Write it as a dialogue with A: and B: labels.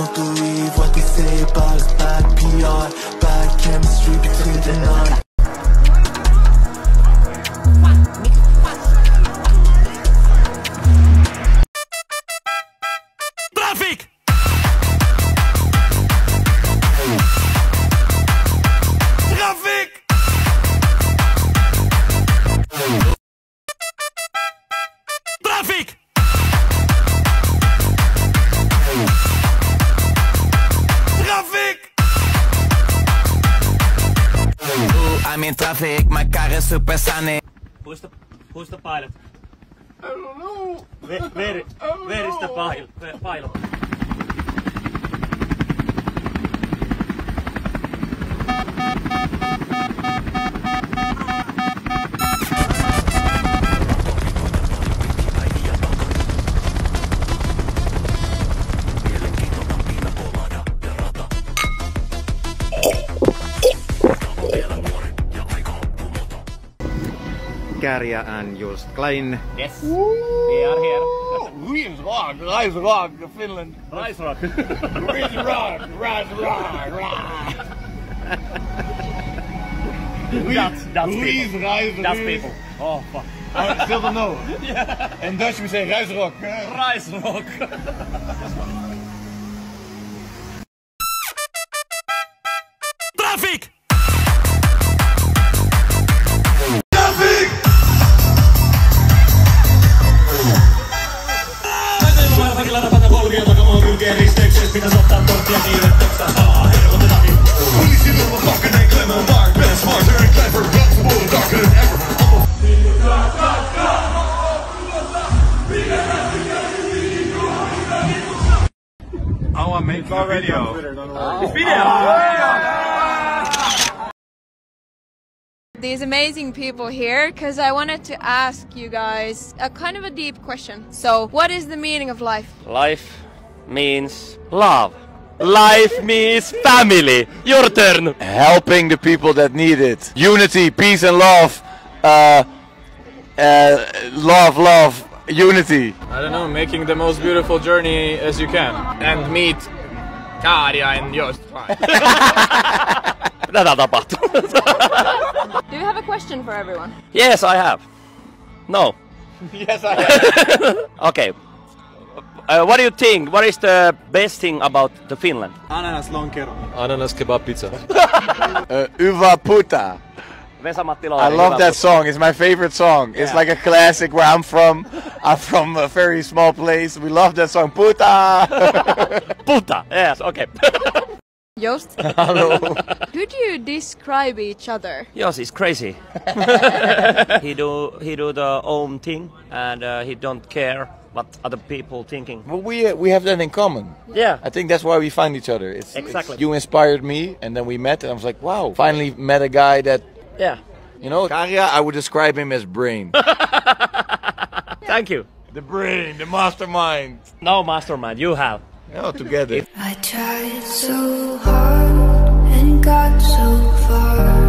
A: don't believe what they say about us Bad PR, bad chemistry between the nine
B: Traffic! Traffic!
C: I'm in traffic, my car is supersonic.
B: Who's the, who's the pilot?
D: I don't know.
B: Where, where, where is the pilot? pilot?
E: Käärijä and Joost Klein.
B: Yes, we are here.
D: Rise rock, rise rock, Finland.
B: Rice Rock.
D: Rise rock, rise rock, rock.
B: That's, that's
D: Rise,
B: people.
D: rise,
B: That's
D: rise.
B: people. Oh, fuck.
D: Oh, still don't know. In Dutch we say rise rock.
B: Rice Rock.
E: I want to make a video.
F: these amazing people here because I wanted to ask you guys a kind of a deep question. So, what is the meaning of life?
G: Life means love. Life means family. Your turn.
H: helping the people that need it. Unity, peace, and love. Uh, uh, love, love, unity.
I: I don't know, making the most beautiful journey as you can. And meet Käärijä and Joost.
G: Tätä tapahtuu.
F: Do you have a question for everyone?
G: yes, I have. No.
D: Yes, I have.
G: Okay. Uh, what do you think? What is the best thing about the Finland?
E: Ananas lonkero.
I: Ananas kebab pizza.
H: Uh, Uva Puta. I love that song. It's my favorite song. It's like a classic where I'm from. I'm from a very small place. We love that song. Puta.
G: Puta. Yes, okay.
F: Joost?
H: Hello.
F: Could you describe each other?
G: Joost is crazy. he do he do the own thing and uh, he don't care what other people thinking.
H: Well, we uh, we have that in common.
G: Yeah.
H: I think that's why we find each other. It's,
G: Exactly.
H: it's- you inspired me, and then we met, and I was like, wow, finally met a guy that
G: Yeah.
H: you know. Käärijä, I would describe him as brain.
G: Thank you.
H: the brain, the mastermind.
G: No mastermind, you have.
H: You know, together.
J: I tried so hard and got so far.